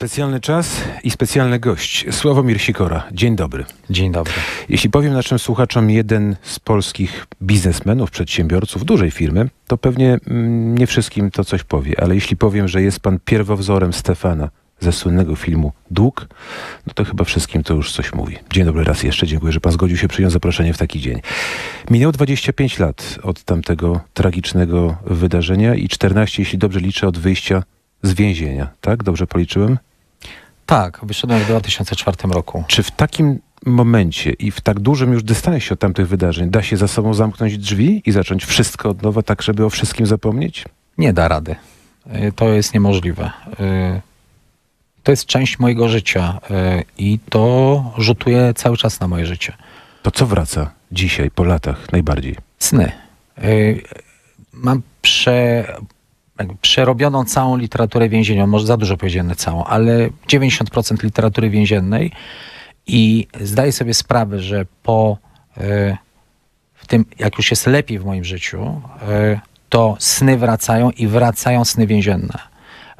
Specjalny czas i specjalny gość. Sławomir Sikora. Dzień dobry. Dzień dobry. Jeśli powiem naszym słuchaczom jeden z polskich biznesmenów, przedsiębiorców dużej firmy, to pewnie mm, nie wszystkim to coś powie, ale jeśli powiem, że jest pan pierwowzorem Stefana ze słynnego filmu Dług, no to chyba wszystkim to już coś mówi. Dzień dobry raz jeszcze. Dziękuję, że pan zgodził się przyjąć zaproszenie w taki dzień. Minęło 25 lat od tamtego tragicznego wydarzenia i 14, jeśli dobrze liczę, od wyjścia z więzienia. Tak? Dobrze policzyłem? Tak, wyszedłem w 2004 roku. Czy w takim momencie i w tak dużym już dystansie od tamtych wydarzeń da się za sobą zamknąć drzwi i zacząć wszystko od nowa, tak żeby o wszystkim zapomnieć? Nie da rady. Y, To jest niemożliwe. Y, To jest część mojego życia y, i to rzutuje cały czas na moje życie. To co wraca dzisiaj, po latach najbardziej? Sny. Mam prze, przerobioną całą literaturę więzienną, może za dużo powiedziane całą, ale 90% literatury więziennej i zdaję sobie sprawę, że po y, w tym, jak już jest lepiej w moim życiu, y, to sny wracają i wracają sny więzienne.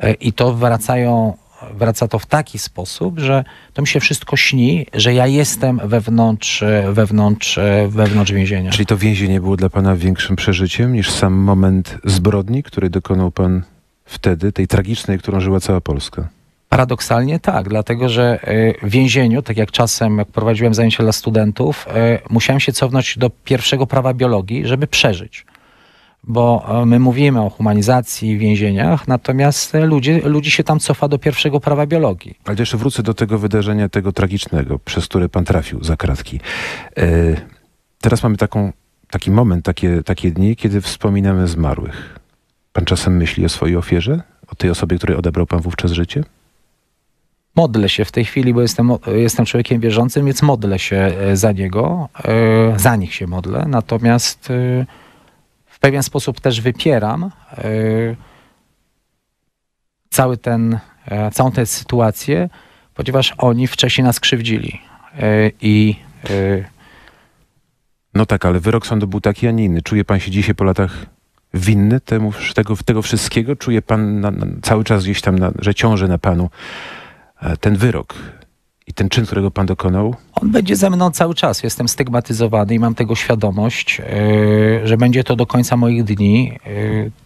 Y, I to wracają, wraca to w taki sposób, że to mi się wszystko śni, że ja jestem wewnątrz, wewnątrz, wewnątrz więzienia. Czyli to więzienie było dla pana większym przeżyciem niż sam moment zbrodni, który dokonał pan wtedy, tej tragicznej, którą żyła cała Polska? Paradoksalnie tak, dlatego że y, w więzieniu, tak jak czasem, jak prowadziłem zajęcia dla studentów, y, musiałem się cofnąć do pierwszego prawa biologii, żeby przeżyć. Bo y, my mówimy o humanizacji w więzieniach, natomiast y, ludzie, ludzi się tam cofa do pierwszego prawa biologii. Ale jeszcze wrócę do tego wydarzenia, tego tragicznego, przez które pan trafił za kratki. E, teraz mamy taką, taki moment, takie, takie dni, kiedy wspominamy zmarłych. Pan czasem myśli o swojej ofierze? O tej osobie, której odebrał pan wówczas życie? Modlę się w tej chwili, bo jestem, jestem człowiekiem wierzącym, więc modlę się e, za niego, e, za nich się modlę, natomiast e, pewien sposób też wypieram e, cały ten, e, całą tę sytuację, ponieważ oni wcześniej nas krzywdzili. E, I No tak, ale wyrok sądu był taki, a nie inny. Czuje pan się dzisiaj po latach winny temu, tego, tego wszystkiego? Czuje pan na, na, cały czas gdzieś tam, na, że ciąży na panu ten wyrok i ten czyn, którego pan dokonał? on będzie ze mną cały czas. Jestem stygmatyzowany i mam tego świadomość, e, że będzie to do końca moich dni. e,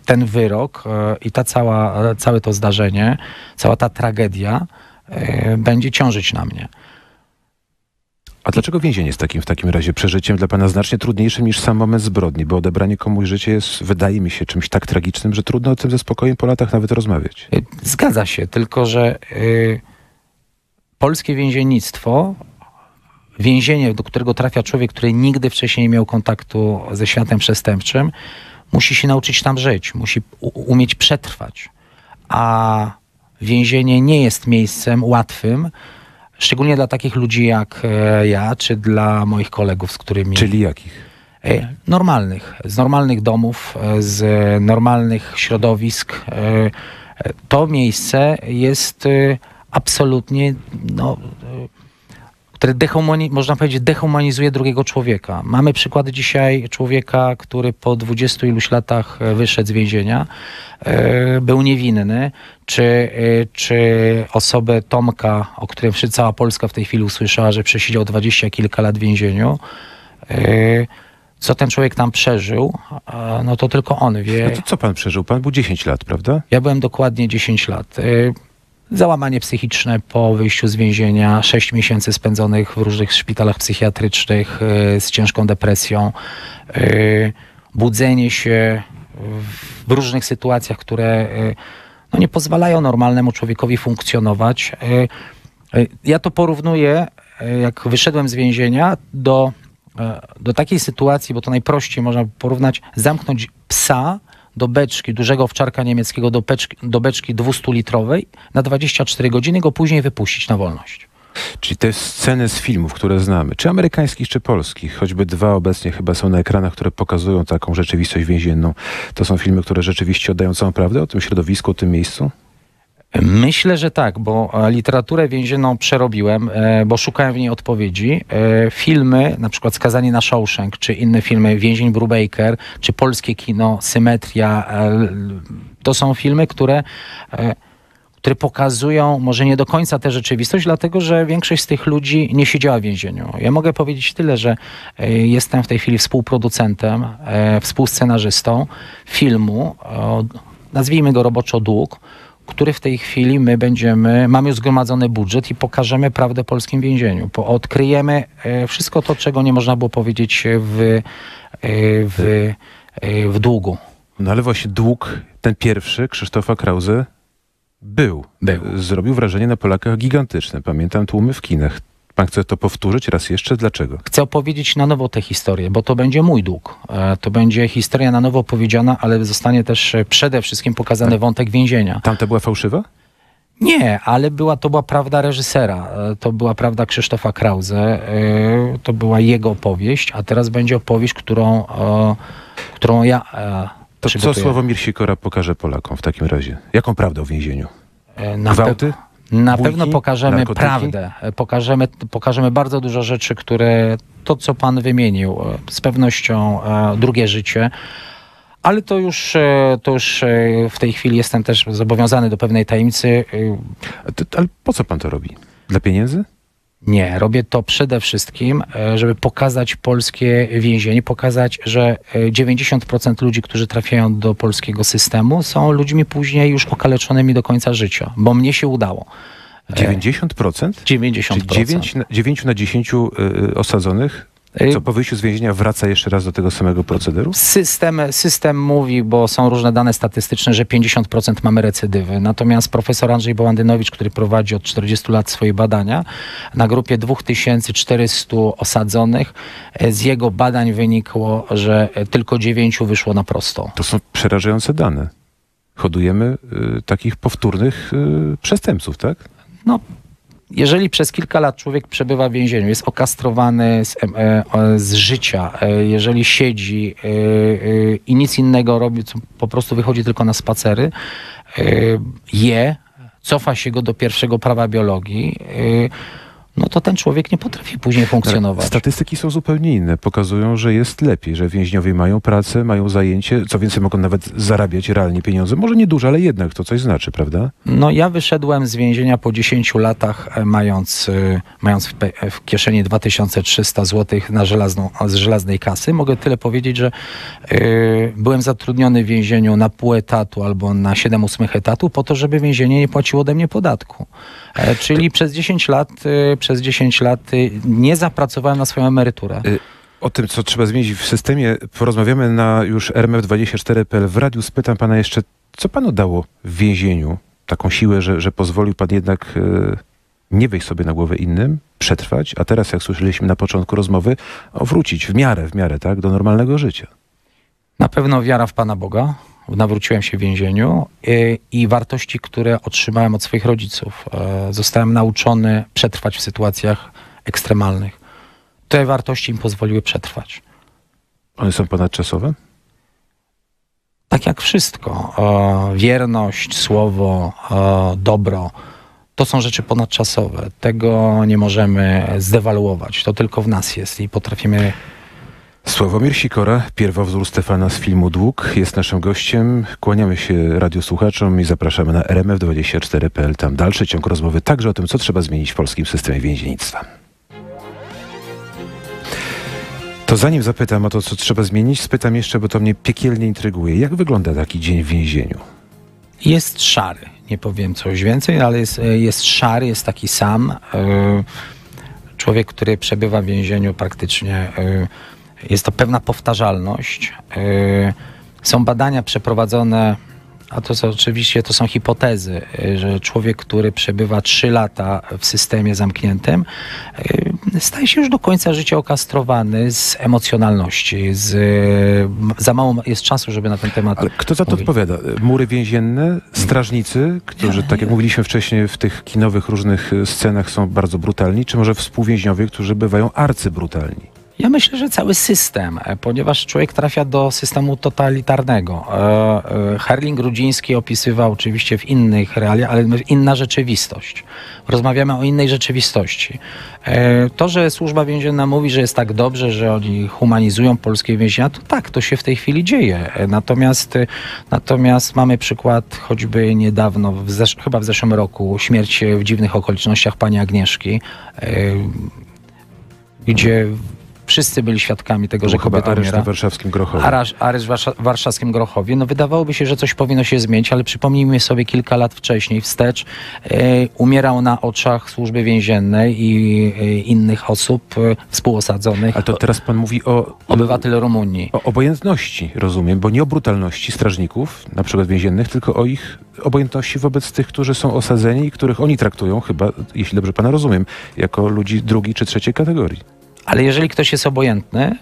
Ten wyrok e, i ta cała, całe to zdarzenie, cała ta tragedia będzie ciążyć na mnie. A dlaczego więzienie jest takim w takim razie przeżyciem dla pana znacznie trudniejszym niż sam moment zbrodni? Bo odebranie komuś życia jest, wydaje mi się, czymś tak tragicznym, że trudno o tym ze spokojem po latach nawet rozmawiać. Zgadza się, tylko że y, polskie więziennictwo, więzienie, do którego trafia człowiek, który nigdy wcześniej nie miał kontaktu ze światem przestępczym, musi się nauczyć tam żyć, musi umieć przetrwać. A więzienie nie jest miejscem łatwym, szczególnie dla takich ludzi jak e, ja, czy dla moich kolegów, z którymi... Czyli jakich? E, Normalnych, z normalnych domów, e, z normalnych środowisk. To miejsce jest absolutnie, no, które dehumani- można powiedzieć, dehumanizuje drugiego człowieka. Mamy przykłady dzisiaj człowieka, który po dwudziestu iluś latach e, wyszedł z więzienia, e, był niewinny, czy, e, czy osobę Tomka, o którym cała Polska w tej chwili usłyszała, że przesiedział dwadzieścia kilka lat w więzieniu. Co ten człowiek tam przeżył, no to tylko on wie. No to co pan przeżył? Pan był 10 lat, prawda? Ja byłem dokładnie 10 lat. Załamanie psychiczne po wyjściu z więzienia, 6 miesięcy spędzonych w różnych szpitalach psychiatrycznych y, z ciężką depresją, y, budzenie się w różnych sytuacjach, które y, no nie pozwalają normalnemu człowiekowi funkcjonować. Ja to porównuję, jak wyszedłem z więzienia, do, do takiej sytuacji, bo to najprościej można porównać, zamknąć psa do beczki, dużego owczarka niemieckiego do, beczki, do beczki 200-litrowej na 24 godziny, go później wypuścić na wolność. Czyli te sceny z filmów, które znamy, czy amerykańskich, czy polskich, choćby dwa obecnie chyba są na ekranach, które pokazują taką rzeczywistość więzienną, to są filmy, które rzeczywiście oddają całą prawdę o tym środowisku, o tym miejscu? Myślę, że tak, bo e, literaturę więzienną przerobiłem, e, bo szukałem w niej odpowiedzi. E, Filmy, na przykład Skazani na Shawshank, czy inne filmy, Więzień Brubaker, czy polskie kino, Symetria, to są filmy, które, które pokazują może nie do końca tę rzeczywistość, dlatego że większość z tych ludzi nie siedziała w więzieniu. Ja mogę powiedzieć tyle, że jestem w tej chwili współproducentem, współscenarzystą filmu, nazwijmy go roboczo Dług, który w tej chwili my będziemy, mamy już zgromadzony budżet i pokażemy prawdę polskim więzieniu. Odkryjemy e, wszystko to, czego nie można było powiedzieć w, e, w, e, w długu. No ale właśnie dług, ten pierwszy, Krzysztofa Krause, był. Był. Zrobił wrażenie na Polakach gigantyczne. Pamiętam tłumy w kinach. Pan chce to powtórzyć raz jeszcze? Dlaczego? Chcę opowiedzieć na nowo tę historię, bo to będzie mój dług. E, To będzie historia na nowo opowiedziana, ale zostanie też e, przede wszystkim pokazany wątek więzienia. Tamta była fałszywa? Nie, ale była, to była prawda reżysera, e, to była prawda Krzysztofa Krause, to była jego opowieść, a teraz będzie opowieść, którą, którą ja To co. Sławomir Sikora pokaże Polakom w takim razie? Jaką prawdę o więzieniu? Na, Gwałty? Na Bójki? pewno pokażemy Narkotyki? prawdę, pokażemy, pokażemy bardzo dużo rzeczy, które to, co pan wymienił, e, z pewnością e, drugie życie, ale to już, e, to już w tej chwili jestem też zobowiązany do pewnej tajemnicy. Ale po co pan to robi? Dla pieniędzy? Nie, robię to przede wszystkim, e, żeby pokazać polskie więzienie, pokazać, że e, 90% ludzi, którzy trafiają do polskiego systemu, są ludźmi później już okaleczonymi do końca życia, bo mnie się udało. E, 90%? 90%. Czyli 9 na, 9 na 10 y, osadzonych, co po wyjściu z więzienia wraca jeszcze raz do tego samego procederu? System, system mówi, bo są różne dane statystyczne, że 50% mamy recydywy. Natomiast profesor Andrzej Bołandynowicz, który prowadzi od 40 lat swoje badania, na grupie 2400 osadzonych, e, z jego badań wynikło, że e, tylko 9 wyszło na prostą. To są przerażające dane. Hodujemy y, takich powtórnych y, przestępców, tak? No, jeżeli przez kilka lat człowiek przebywa w więzieniu, jest okastrowany z, e, z życia, e, jeżeli siedzi e, i nic innego robi, po prostu wychodzi tylko na spacery, je, cofa się go do pierwszego prawa biologii, no to ten człowiek nie potrafi później funkcjonować. Statystyki są zupełnie inne. Pokazują, że jest lepiej, że więźniowie mają pracę, mają zajęcie, co więcej mogą nawet zarabiać realnie pieniądze. Może nie dużo, ale jednak to coś znaczy, prawda? No ja wyszedłem z więzienia po 10 latach, e, mając, e, mając w, pe- w kieszeni 2300 zł na żelazną, z żelaznej kasy. Mogę tyle powiedzieć, że e, byłem zatrudniony w więzieniu na pół etatu albo na 7 ósmych etatu po to, żeby więzienie nie płaciło ode mnie podatku. E, czyli przez 10 lat, e, przez 10 lat e, nie zapracowałem na swoją emeryturę. O tym, co trzeba zmienić w systemie, porozmawiamy na już RMF24.pl. W radiu spytam pana jeszcze, co panu dało w więzieniu taką siłę, że, że pozwolił pan jednak nie wejść sobie na głowę innym, przetrwać, a teraz, jak słyszeliśmy na początku rozmowy, wrócić w miarę, w miarę, tak, do normalnego życia. Na pewno wiara w Pana Boga. Nawróciłem się w więzieniu y, i wartości, które otrzymałem od swoich rodziców. E, Zostałem nauczony przetrwać w sytuacjach ekstremalnych. Te wartości mi pozwoliły przetrwać. One są ponadczasowe? Tak jak wszystko. E, Wierność, słowo, e, dobro. To są rzeczy ponadczasowe. Tego nie możemy zdewaluować. To tylko w nas jest i potrafimy Sławomir Sikora, pierwowzór Stefana z filmu Dług, jest naszym gościem. Kłaniamy się radiosłuchaczom i zapraszamy na rmf24.pl. Tam dalszy ciąg rozmowy także o tym, co trzeba zmienić w polskim systemie więziennictwa. To zanim zapytam o to, co trzeba zmienić, spytam jeszcze, bo to mnie piekielnie intryguje. Jak wygląda taki dzień w więzieniu? Jest szary. Nie powiem coś więcej, ale jest, jest szary, jest taki sam. E, Człowiek, który przebywa w więzieniu praktycznie, e, jest to pewna powtarzalność. E, Są badania przeprowadzone, a to są, oczywiście to są hipotezy, e, że człowiek, który przebywa 3 lata w systemie zamkniętym, e, staje się już do końca życia okastrowany z emocjonalności, z, za mało jest czasu, żeby na ten temat Ale kto za to mówić. odpowiada? Mury więzienne, strażnicy, którzy, tak jak mówiliśmy wcześniej, w tych kinowych różnych y, scenach są bardzo brutalni, czy może współwięźniowie, którzy bywają arcybrutalni? Ja myślę, że cały system, e, ponieważ człowiek trafia do systemu totalitarnego. E, e, Herling Rudziński opisywał oczywiście w innych realiach, ale inna rzeczywistość. Rozmawiamy o innej rzeczywistości. To, że służba więzienna mówi, że jest tak dobrze, że oni humanizują polskie więzienia, to tak, to się w tej chwili dzieje. Natomiast, natomiast mamy przykład choćby niedawno, w zesz- chyba w zeszłym roku, śmierć w dziwnych okolicznościach pani Agnieszki. Gdzie wszyscy byli świadkami tego, że kobieta areszt umiera. na warszawskim Grochowie. Areszt, areszt w warsza- warszawskim Grochowie. No wydawałoby się, że coś powinno się zmienić, ale przypomnijmy sobie kilka lat wcześniej, wstecz, e, umierał na oczach służby więziennej i e, innych osób e, współosadzonych, Ale to teraz pan mówi o, obywatel Rumunii. o obojętności, rozumiem, bo nie o brutalności strażników, na przykład więziennych, tylko o ich obojętności wobec tych, którzy są osadzeni i których oni traktują chyba, jeśli dobrze pana rozumiem, jako ludzi drugiej czy trzeciej kategorii. Ale jeżeli ktoś jest obojętny,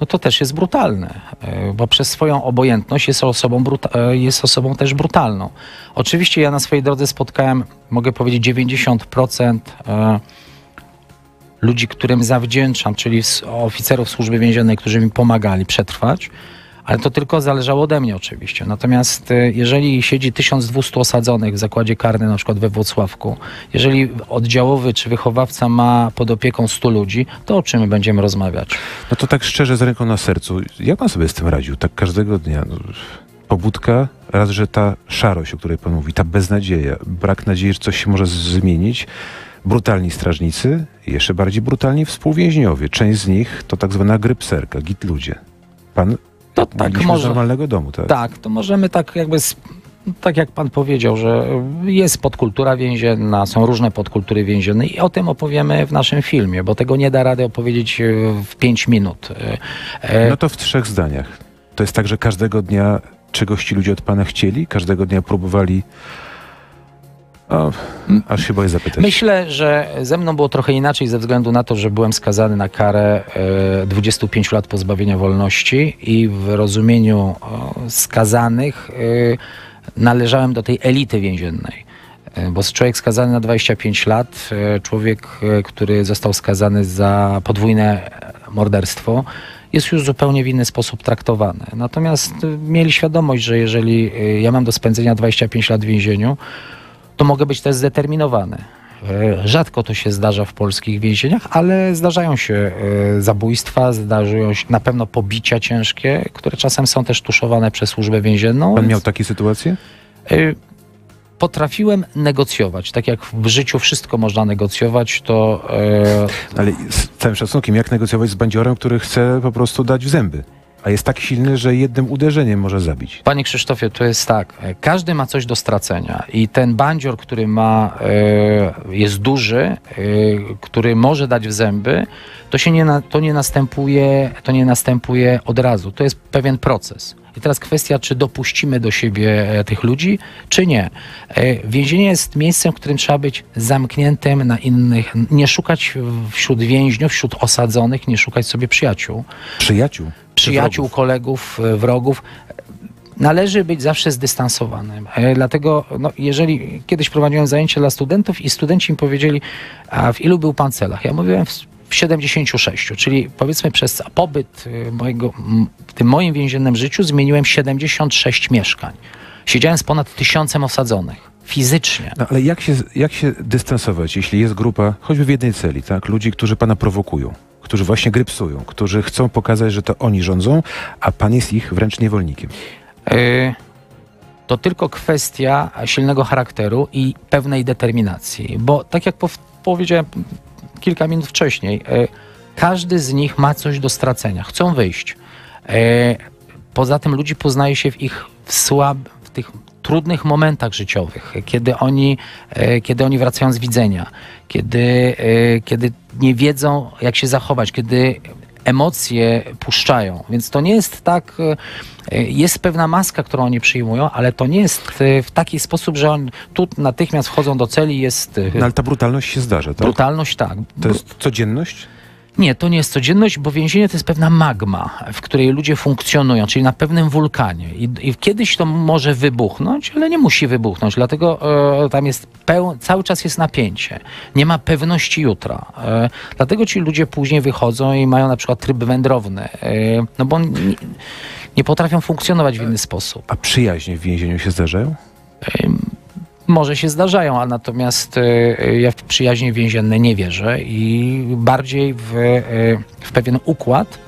no to też jest brutalny, e, bo przez swoją obojętność jest osobą, e, jest osobą też brutalną. Oczywiście ja na swojej drodze spotkałem, mogę powiedzieć, 90% e, ludzi, którym zawdzięczam, czyli oficerów służby więziennej, którzy mi pomagali przetrwać, ale to tylko zależało ode mnie oczywiście. Natomiast e, jeżeli siedzi 1200 osadzonych w zakładzie karnym, na przykład we Włocławku, jeżeli oddziałowy czy wychowawca ma pod opieką 100 ludzi, to o czym my będziemy rozmawiać? No to tak szczerze, z ręką na sercu, jak pan sobie z tym radził? Tak każdego dnia? No, pobudka, raz, że ta szarość, o której pan mówi, ta beznadzieja, brak nadziei, że coś się może zmienić, brutalni strażnicy jeszcze bardziej brutalni współwięźniowie. Część z nich to tak zwana grypserka, git ludzie. Pan To tak może. normalnego domu, tak? Tak, to możemy tak jakby. Tak jak pan powiedział, że jest podkultura więzienna, są różne podkultury więzienne i o tym opowiemy w naszym filmie, bo tego nie da rady opowiedzieć e, w 5 minut. E, e, No to w trzech zdaniach. To jest tak, że każdego dnia czegoś ci ludzie od pana chcieli? Każdego dnia próbowali... O, aż się boję zapytać. Myślę, że ze mną było trochę inaczej ze względu na to, że byłem skazany na karę e, 25 lat pozbawienia wolności i w rozumieniu e, skazanych e, należałem do tej elity więziennej. E, Bo człowiek skazany na 25 lat, e, człowiek, e, który został skazany za podwójne morderstwo, jest już zupełnie w inny sposób traktowany. Natomiast e, mieli świadomość, że jeżeli e, ja mam do spędzenia 25 lat w więzieniu, to mogę być też zdeterminowany. E, Rzadko to się zdarza w polskich więzieniach, ale zdarzają się e, zabójstwa, zdarzają się na pewno pobicia ciężkie, które czasem są też tuszowane przez służbę więzienną. Pan więc, miał takie sytuacje? e, Potrafiłem negocjować. Tak jak w życiu wszystko można negocjować, to e, Ale z całym szacunkiem, jak negocjować z bandziorem, który chce po prostu dać w zęby? A jest tak silny, że jednym uderzeniem może zabić. Panie Krzysztofie, to jest tak. e, Każdy ma coś do stracenia i ten bandzior, który ma, e, jest duży, e, który może dać w zęby, to się nie, to nie następuje, to nie następuje od razu. To jest pewien proces. I teraz kwestia, czy dopuścimy do siebie e, tych ludzi, czy nie. E, Więzienie jest miejscem, w którym trzeba być zamkniętym na innych, nie szukać wśród więźniów, wśród osadzonych, nie szukać sobie przyjaciół Przyjaciół. przyjaciół, wrogów. kolegów, e, wrogów. Należy być zawsze zdystansowanym. Dlatego, no, jeżeli kiedyś prowadziłem zajęcia dla studentów i studenci mi powiedzieli, a w ilu był pan celach? Ja mówiłem w, w 76, czyli powiedzmy przez pobyt e, mojego, w tym moim więziennym życiu zmieniłem 76 mieszkań. Siedziałem z ponad tysiącem osadzonych. Fizycznie. No, ale jak się, jak się dystansować, jeśli jest grupa, choćby w jednej celi, tak? Ludzi, którzy pana prowokują, którzy właśnie grypsują, którzy chcą pokazać, że to oni rządzą, a pan jest ich wręcz niewolnikiem. Y, to tylko kwestia silnego charakteru i pewnej determinacji. Bo tak jak pow- powiedziałem kilka minut wcześniej, y, każdy z nich ma coś do stracenia. Chcą wyjść. Y, Poza tym ludzi poznaje się w ich w słab, w tych trudnych momentach życiowych, kiedy oni, e, kiedy oni wracają z widzenia, kiedy, e, kiedy nie wiedzą, jak się zachować, kiedy emocje puszczają. Więc to nie jest tak, e, jest pewna maska, którą oni przyjmują, ale to nie jest e, w taki sposób, że oni tu natychmiast wchodzą do celi, jest e, No, ale ta brutalność się zdarza, tak? brutalność, tak. To jest codzienność? Nie, to nie jest codzienność, bo więzienie to jest pewna magma, w której ludzie funkcjonują, czyli na pewnym wulkanie. I, i kiedyś to może wybuchnąć, ale nie musi wybuchnąć, dlatego e, tam jest peł, cały czas jest napięcie. Nie ma pewności jutra. E, dlatego ci ludzie później wychodzą i mają na przykład tryb wędrowny, e, no bo nie, nie potrafią funkcjonować w inny sposób. A przyjaźnie w więzieniu się zdarzają? Może się zdarzają, a natomiast e, ja w przyjaźnie więzienne nie wierzę i bardziej w, e, w pewien układ,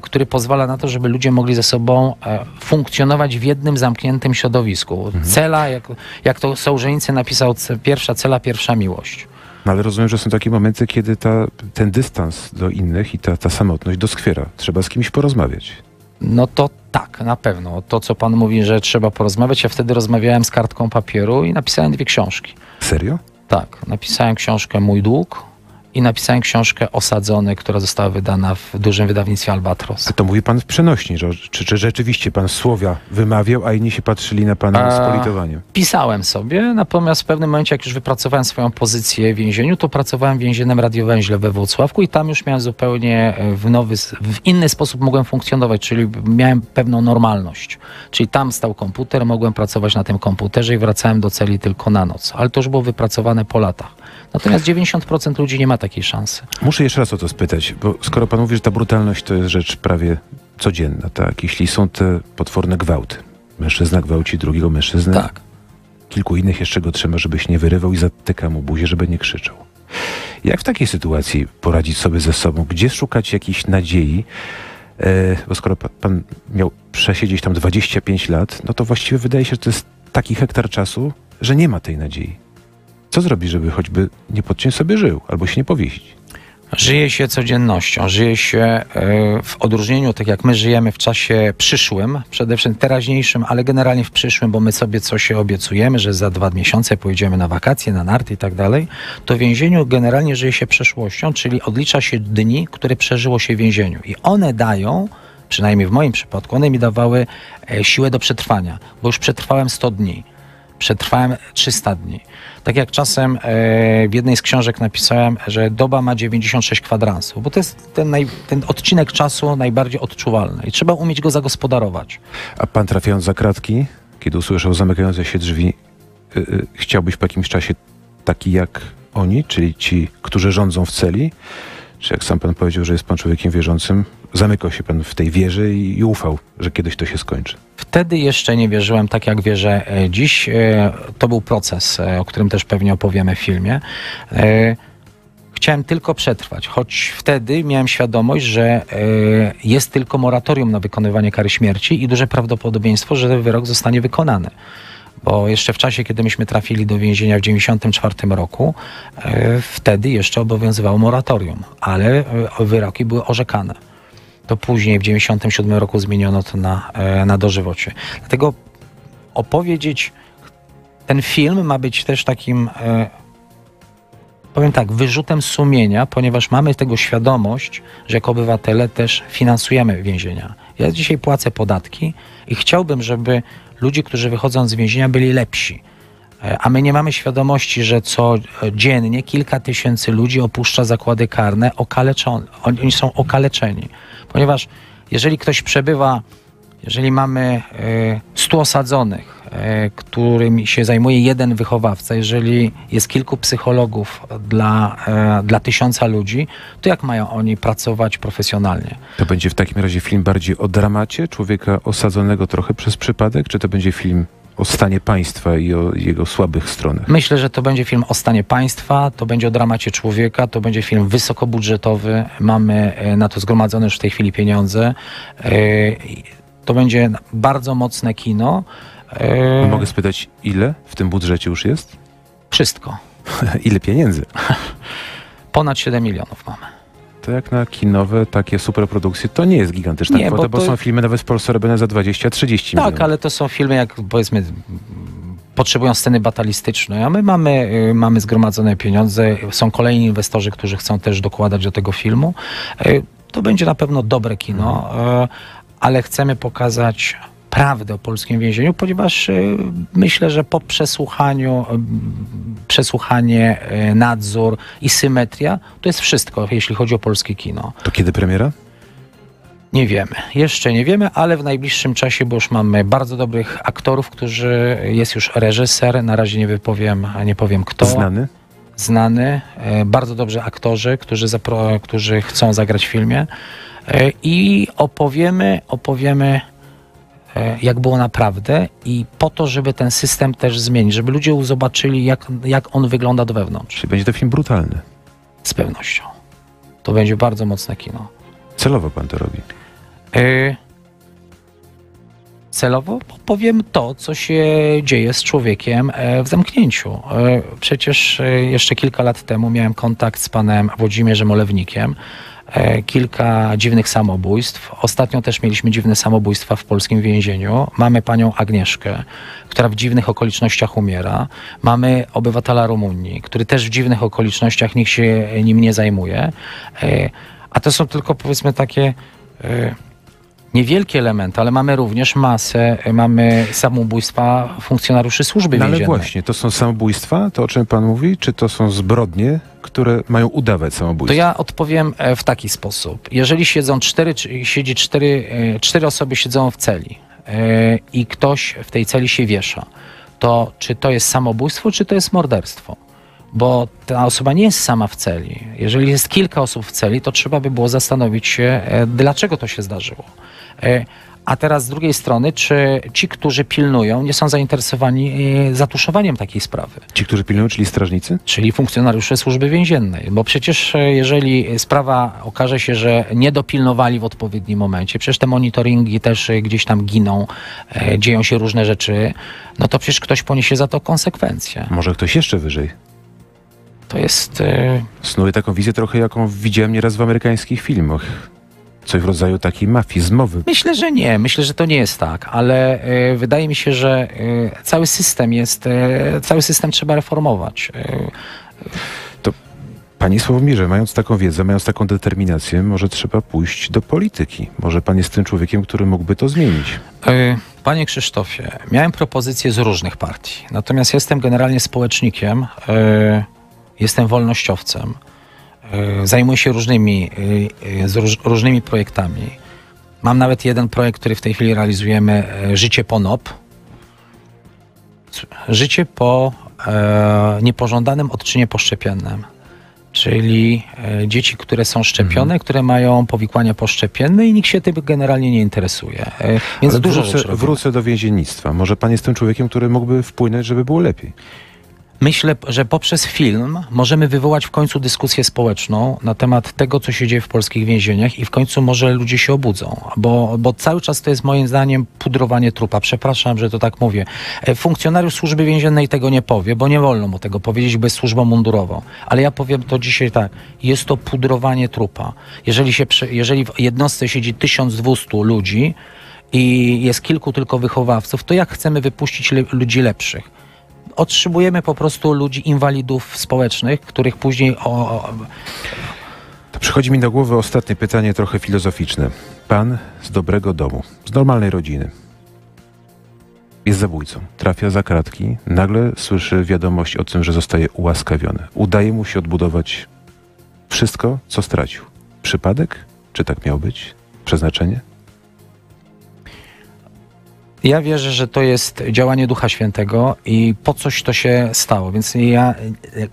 który pozwala na to, żeby ludzie mogli ze sobą e, funkcjonować w jednym zamkniętym środowisku. Cela, jak, jak to Sołżenicyn napisał, pierwsza cela, pierwsza miłość. No ale rozumiem, że są takie momenty, kiedy ta, ten dystans do innych i ta, ta samotność doskwiera. Trzeba z kimś porozmawiać. No to tak, na pewno. To, co pan mówi, że trzeba porozmawiać, ja wtedy rozmawiałem z kartką papieru i napisałem dwie książki. Serio? Tak, napisałem książkę Mój dług i napisałem książkę Osadzony, która została wydana w dużym wydawnictwie Albatros. A to mówi pan w przenośni, że, czy, czy rzeczywiście pan słowia wymawiał, a inni się patrzyli na pana z A- politowaniem? Pisałem sobie, natomiast w pewnym momencie, jak już wypracowałem swoją pozycję w więzieniu, to pracowałem w więziennym radiowęźle we Włocławku i tam już miałem zupełnie e, w nowy, w inny sposób mogłem funkcjonować, czyli miałem pewną normalność. Czyli tam stał komputer, mogłem pracować na tym komputerze i wracałem do celi tylko na noc. Ale to już było wypracowane po latach. Natomiast 90% ludzi nie ma takiej szansy. Muszę jeszcze raz o to spytać, bo skoro pan mówi, że ta brutalność to jest rzecz prawie codzienna, tak? Jeśli są te potworne gwałty, mężczyzna gwałci drugiego mężczyznę, Tak. kilku innych jeszcze go trzyma, żebyś nie wyrywał i zatyka mu buzię, żeby nie krzyczał. Jak w takiej sytuacji poradzić sobie ze sobą? Gdzie szukać jakiejś nadziei? E, bo skoro pa, pan miał przesiedzieć tam 25 lat, no to właściwie wydaje się, że to jest taki hektar czasu, że nie ma tej nadziei. Co zrobić, żeby choćby nie podciąć sobie żył albo się nie powiesić? Żyje się codziennością, żyje się e, w odróżnieniu, tak jak my żyjemy w czasie przyszłym, przede wszystkim teraźniejszym, ale generalnie w przyszłym, bo my sobie coś obiecujemy, że za dwa miesiące pojedziemy na wakacje, na narty i tak dalej, to w więzieniu generalnie żyje się przeszłością, czyli odlicza się dni, które przeżyło się w więzieniu. I one dają, przynajmniej w moim przypadku, one mi dawały e, siłę do przetrwania, bo już przetrwałem 100 dni. Przetrwałem 300 dni. Tak jak czasem e, w jednej z książek napisałem, że doba ma 96 kwadransów, bo to jest ten, naj, ten odcinek czasu najbardziej odczuwalny i trzeba umieć go zagospodarować. A pan trafiając za kratki, kiedy usłyszał zamykające się drzwi, y, y, chciałbyś po jakimś czasie taki jak oni, czyli ci, którzy rządzą w celi? Czy jak sam pan powiedział, że jest pan człowiekiem wierzącym, zamykał się pan w tej wierze i, i ufał, że kiedyś to się skończy? Wtedy jeszcze nie wierzyłem tak, jak wierzę e, dziś. E, To był proces, e, o którym też pewnie opowiemy w filmie. Chciałem tylko przetrwać, choć wtedy miałem świadomość, że jest tylko moratorium na wykonywanie kary śmierci i duże prawdopodobieństwo, że wyrok zostanie wykonany. Bo jeszcze w czasie, kiedy myśmy trafili do więzienia w 1994 roku, e, wtedy jeszcze obowiązywało moratorium, ale e, wyroki były orzekane to później w 97 roku zmieniono to na, e, na dożywocie. Dlatego opowiedzieć, ten film ma być też takim, powiem tak, wyrzutem sumienia, ponieważ mamy tego świadomość, że jako obywatele też finansujemy więzienia. Ja dzisiaj płacę podatki i chciałbym, żeby ludzie, którzy wychodzą z więzienia, byli lepsi. E, A my nie mamy świadomości, że codziennie kilka tysięcy ludzi opuszcza zakłady karne okaleczone. Oni są okaleczeni. Ponieważ jeżeli ktoś przebywa, jeżeli mamy e, 100 osadzonych, e, którymi się zajmuje jeden wychowawca, jeżeli jest kilku psychologów dla, e, dla tysiąca ludzi, to jak mają oni pracować profesjonalnie? To będzie w takim razie film bardziej o dramacie człowieka osadzonego trochę przez przypadek, czy to będzie film o stanie państwa i o jego słabych stronach? Myślę, że to będzie film o stanie państwa, to będzie o dramacie człowieka, to będzie film wysokobudżetowy. Mamy e, na to zgromadzone już w tej chwili pieniądze. To będzie bardzo mocne kino. E, Mogę spytać, ile w tym budżecie już jest? Wszystko. ile pieniędzy? Ponad 7 milionów mamy. To jak na kinowe takie superprodukcje, to nie jest gigantyczna Nie, kwota, bo bo, to- są filmy nawet w Polsce robione za 20-30 milionów. Tak, ale to są filmy, jak powiedzmy, potrzebują sceny batalistycznej, a my mamy, y, mamy zgromadzone pieniądze. Są kolejni inwestorzy, którzy chcą też dokładać do tego filmu. Y, To będzie na pewno dobre kino, y, ale chcemy pokazać prawdę o polskim więzieniu, ponieważ y, myślę, że po przesłuchaniu, y, przesłuchanie, y, nadzór i symetria to jest wszystko, jeśli chodzi o polskie kino. To kiedy premiera? Nie wiemy, jeszcze nie wiemy, ale w najbliższym czasie, bo już mamy bardzo dobrych aktorów, którzy jest już reżyser, na razie nie wypowiem, nie powiem kto. Znany? Znany, bardzo dobrzy aktorzy, którzy, którzy chcą zagrać w filmie i opowiemy, opowiemy jak było naprawdę i po to, żeby ten system też zmienić, żeby ludzie zobaczyli, jak, jak on wygląda do wewnątrz. Czyli będzie to film brutalny. Z pewnością. To będzie bardzo mocne kino. Celowo pan to robi. Y, Celowo powiem to, co się dzieje z człowiekiem e, w zamknięciu. E, Przecież e, jeszcze kilka lat temu miałem kontakt z panem Włodzimierzem Olewnikiem. E, Kilka dziwnych samobójstw. Ostatnio też mieliśmy dziwne samobójstwa w polskim więzieniu. Mamy panią Agnieszkę, która w dziwnych okolicznościach umiera. Mamy obywatela Rumunii, który też w dziwnych okolicznościach nikt się nim nie zajmuje. E, A to są tylko powiedzmy takie e, niewielkie elementy, ale mamy również masę, e, mamy samobójstwa funkcjonariuszy służby No ale więziennej. właśnie, to są samobójstwa, to o czym pan mówi, czy to są zbrodnie, które mają udawać To samobójstwo? ja odpowiem e, w taki sposób. Jeżeli siedzą cztery, siedzi cztery, e, cztery osoby siedzą w celi i ktoś w tej celi się wiesza, to czy to jest samobójstwo, czy to jest morderstwo? Bo ta osoba nie jest sama w celi. Jeżeli jest kilka osób w celi, to trzeba by było zastanowić się, dlaczego to się zdarzyło. E, A teraz z drugiej strony, czy ci, którzy pilnują, nie są zainteresowani e, zatuszowaniem takiej sprawy? Ci, którzy pilnują, czyli strażnicy? czyli funkcjonariusze służby więziennej. Bo przecież e, jeżeli sprawa okaże się, że nie dopilnowali w odpowiednim momencie, przecież te monitoringi też gdzieś tam giną, dzieją się różne rzeczy, no to przecież ktoś poniesie za to konsekwencje. Może ktoś jeszcze wyżej? To jest... e, Snuję taką wizję trochę, jaką widziałem nieraz w amerykańskich filmach. Coś w rodzaju takiej mafii, zmowy. Myślę, że nie. Myślę, że to nie jest tak, ale e, wydaje mi się, że e, cały system jest, e, cały system trzeba reformować. E, Panie Sławomirze, mając taką wiedzę, mając taką determinację, może trzeba pójść do polityki. Może pan jest tym człowiekiem, który mógłby to zmienić. Panie Krzysztofie, miałem propozycje z różnych partii, natomiast jestem generalnie społecznikiem, jestem wolnościowcem, zajmuję się różnymi, e, e, róż, różnymi projektami. Mam nawet jeden projekt, który w tej chwili realizujemy, e, Życie po NOP. Życie po e, niepożądanym odczynie poszczepiennym. Czyli e, dzieci, które są szczepione, które mają powikłania poszczepienne i nikt się tym generalnie nie interesuje. E, więc Ale dużo wrócę, wrócę do więziennictwa. Może pan jest tym człowiekiem, który mógłby wpłynąć, żeby było lepiej. Myślę, że poprzez film możemy wywołać w końcu dyskusję społeczną na temat tego, co się dzieje w polskich więzieniach i w końcu może ludzie się obudzą, bo, bo cały czas to jest moim zdaniem pudrowanie trupa. Przepraszam, że to tak mówię. E, Funkcjonariusz służby więziennej tego nie powie, bo nie wolno mu tego powiedzieć, bo jest służbą mundurową. Ale ja powiem to dzisiaj tak, jest to pudrowanie trupa. Jeżeli, się, jeżeli w jednostce siedzi 1200 ludzi i jest kilku tylko wychowawców, to jak chcemy wypuścić le- ludzi lepszych? Otrzymujemy po prostu ludzi inwalidów społecznych, których później o, o, To przychodzi mi do głowy ostatnie pytanie, trochę filozoficzne. Pan z dobrego domu, z normalnej rodziny, jest zabójcą, trafia za kratki, nagle słyszy wiadomość o tym, że zostaje ułaskawiony. Udaje mu się odbudować wszystko, co stracił. Przypadek? Czy tak miał być? Przeznaczenie? Ja wierzę, że to jest działanie Ducha Świętego i po coś to się stało. Więc ja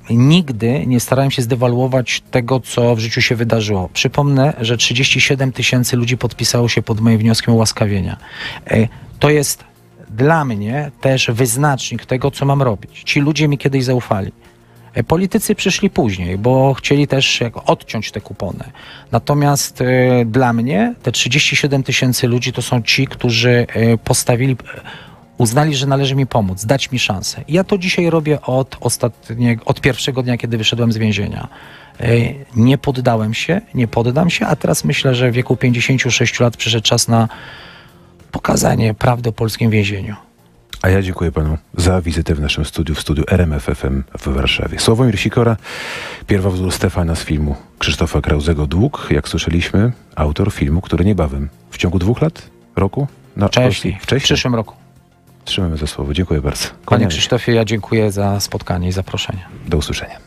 nigdy nie starałem się zdewaluować tego, co w życiu się wydarzyło. Przypomnę, że 37 tysięcy ludzi podpisało się pod moim wnioskiem o łaskawienia. E, To jest dla mnie też wyznacznik tego, co mam robić. Ci ludzie mi kiedyś zaufali. E, Politycy przyszli później, bo chcieli też odciąć te kupony. Natomiast e, dla mnie te 37 tysięcy ludzi to są ci, którzy e, postawili, uznali, że należy mi pomóc, dać mi szansę. Ja to dzisiaj robię od ostatniego, od pierwszego dnia, kiedy wyszedłem z więzienia. Nie poddałem się, nie poddam się, a teraz myślę, że w wieku 56 lat przyszedł czas na pokazanie prawdy o polskim więzieniu. A ja dziękuję panu za wizytę w naszym studiu, w studiu RMF FM w Warszawie. Sławomir Sikora, pierwowzór Stefana z filmu Krzysztofa Krauzego Dług, jak słyszeliśmy, autor filmu, który niebawem, w ciągu dwóch lat, roku, Na Wcześniej, polskiej- w Wcześniej? przyszłym roku. Trzymamy za słowo. Dziękuję bardzo. Panie Kłaniamy. Krzysztofie, ja dziękuję za spotkanie i zaproszenie. Do usłyszenia.